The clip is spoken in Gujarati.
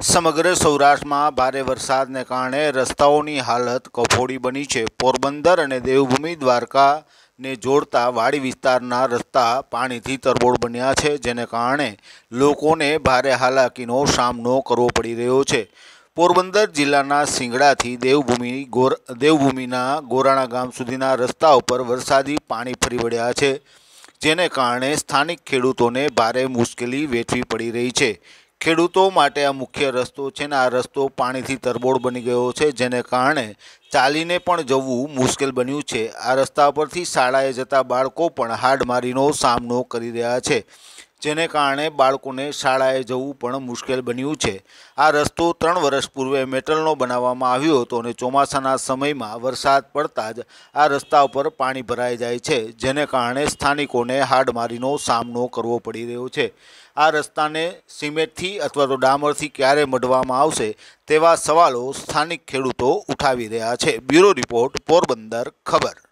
સમગ્ર સૌરાષ્ટ્રમાં ભારે વરસાદને કારણે રસ્તાઓની હાલત કફોડી બની છે. પોરબંદર અને દેવભૂમિ દ્વારકાને જોડતા વાડી વિસ્તારના રસ્તા પાણીથી તરબોળ બન્યા છે, જેને કારણે લોકોને ભારે હાલાકીનો સામનો કરવો પડી રહ્યો છે. પોરબંદર જિલ્લાના સિંગડાથી દેવભૂમિ ગોર, દેવભૂમિના ગોરાણા ગામ સુધીના રસ્તા ઉપર વરસાદી પાણી ફરી વળ્યા છે, જેને કારણે સ્થાનિક ખેડૂતોને ભારે મુશ્કેલી વેઠવી પડી રહી છે. ખેડૂતો માટે આ મુખ્ય રસ્તો છે ને આ રસ્તો પાણીથી તરબોળ બની ગયો છે, જેને કારણે ચાલીને પણ જવું મુશ્કેલ બન્યું છે. આ રસ્તા પરથી શાળાએ જતા બાળકો પણ હાડમારીનો સામનો કરી રહ્યા છે. જેને કારણે બાળકોને શાળાએ જવું પણ મુશ્કેલ બન્યું છે. આ રસ્તો ત્રણ વર્ષ પૂર્વે મેટલનો બનાવવામાં આવ્યો હતો અને ચોમાસાના સમયમાં વરસાદ પડતા જ આ રસ્તા ઉપર પાણી ભરાઈ જાય છે, જેને કારણે સ્થાનિકોને હાડમારીનો સામનો કરવો પડી રહ્યો છે. આ રસ્તાને સિમેન્ટથી અથવા તો ડામરથી ક્યારે મઢવામાં આવશે તેવા સવાલો સ્થાનિક ખેડૂતો ઉઠાવી રહ્યા છે. બ્યુરો રિપોર્ટ પોરબંદર ખબર.